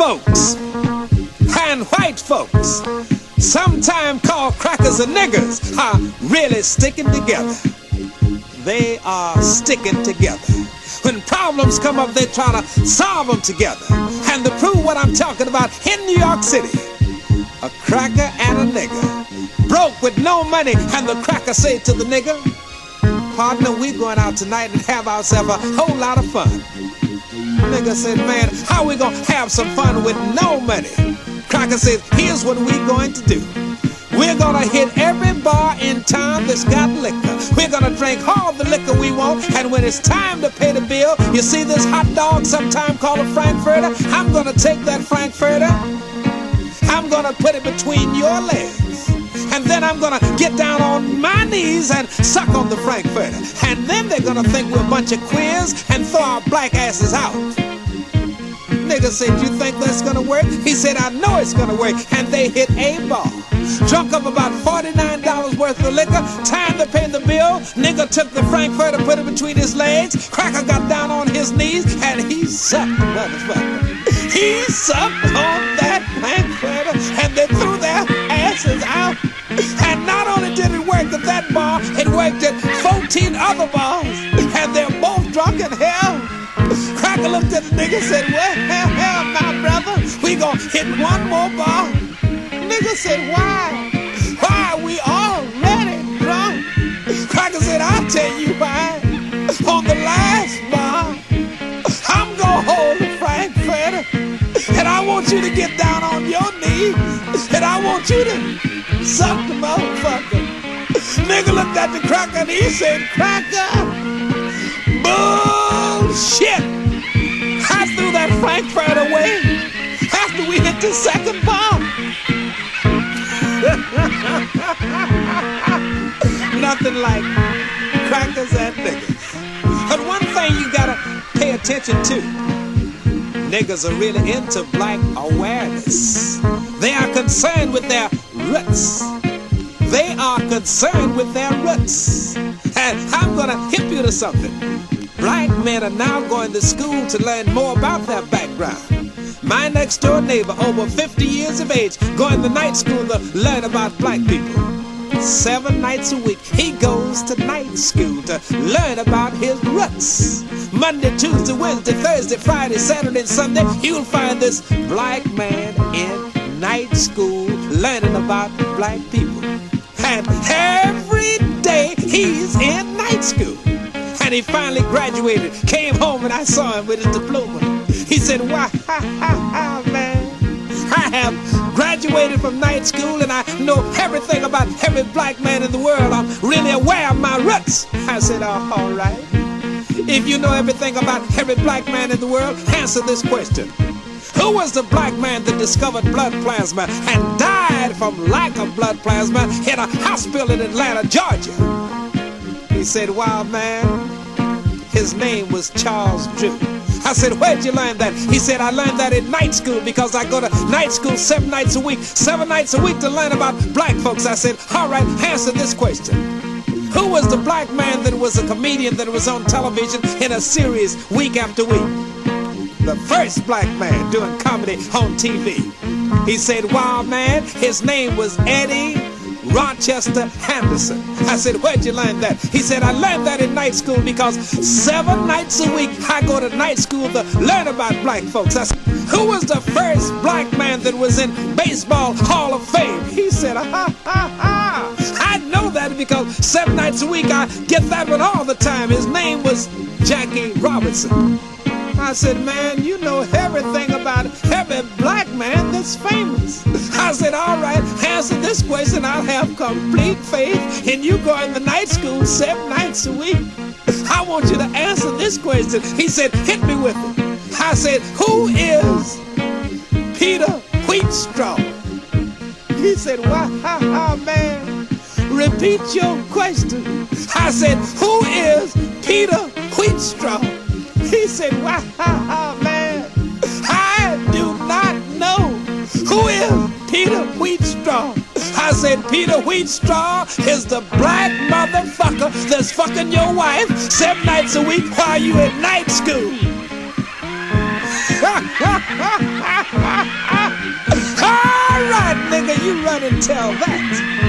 folks and white folks, sometimes called crackers and niggers, are really sticking together. They are sticking together. When problems come up, they try to solve them together. And to prove what I'm talking about, in New York City, a cracker and a nigger broke with no money, and the cracker said to the nigger, partner, we're going out tonight and have ourselves a whole lot of fun. Nigga said, man, how we gonna have some fun with no money? Cracker said, here's what we going to do. We're gonna hit every bar in town that's got liquor. We're gonna drink all the liquor we want, and when it's time to pay the bill, you see this hot dog sometime called a frankfurter? I'm gonna take that frankfurter, I'm gonna put it between your legs and then I'm gonna get down on my knees and suck on the frankfurter. And then they're gonna think we're a bunch of queers and throw our black asses out. Nigga said, you think that's gonna work? He said, I know it's gonna work. And they hit a ball. Drunk up about $49 worth of liquor. Time to pay the bill. Nigga took the frankfurter, put it between his legs. Cracker got down on his knees and he sucked, motherfucker. He sucked on that frankfurter and they threw their asses out. And not only did it work at that bar, it worked at 14 other bars. And they're both drunk in nigga said, Well, hell, my brother, we gonna hit one more bar. Nigga said, Why? Why we already drunk? Cracker said, I'll tell you why. On the last bar, I'm gonna hold the frankfurter. And I want you to get down on your knees. And I want you to Suck the motherfucker. Nigga looked at the cracker and he said, Cracker, bullshit. That frankfurter away after we hit the second bomb. Nothing like crackers and niggas. But one thing you gotta pay attention to niggas are really into black awareness. They are concerned with their roots. They are concerned with their roots. And I'm to hip you to something. Black men are now going to school to learn more about their background. My next door neighbor, over 50 years of age, going to night school to learn about black people. Seven nights a week, he goes to night school to learn about his roots. Monday, Tuesday, Wednesday, Thursday, Friday, Saturday, and Sunday, you'll find this black man in night school learning about black people. And every day he's in night school. And he finally graduated, came home, and I saw him with his diploma. He said, Wow, man, I have graduated from night school and I know everything about every black man in the world. I'm really aware of my roots. I said, Oh, all right. If you know everything about every black man in the world, answer this question. Who was the black man that discovered blood plasma and died from lack of blood plasma in a hospital in Atlanta, Georgia? He said, Wild man, his name was Charles Drew. I said, Where'd you learn that? He said, I learned that in night school because I go to night school seven nights a week, seven nights a week to learn about black folks. I said, All right, answer this question. Who was the black man that was a comedian that was on television in a series week after week? the first black man doing comedy on TV. He said, Wild man, his name was Eddie Rochester Henderson. I said, Where'd you learn that? He said, I learned that in night school because seven nights a week I go to night school to learn about black folks. I said, Who was the first black man that was in Baseball Hall of Fame? He said, ah, Ha ha ha. I know that because seven nights a week I get that one all the time. His name was Jackie Robinson. I said, man, you know everything about every black man that's famous. I said, all right, answer this question. I'll have complete faith in you going to night school seven nights a week. I want you to answer this question. He said, hit me with it. I said, who is Peter Wheatstraw? He said, wow, man, repeat your question. I said, who is Peter Wheatstraw? He said, "Why, man, I do not know who is Peter Wheatstraw. I said, Peter Wheatstraw is the black motherfucker that's fucking your wife seven nights a week while you at night school. All right, nigga, you run and tell that.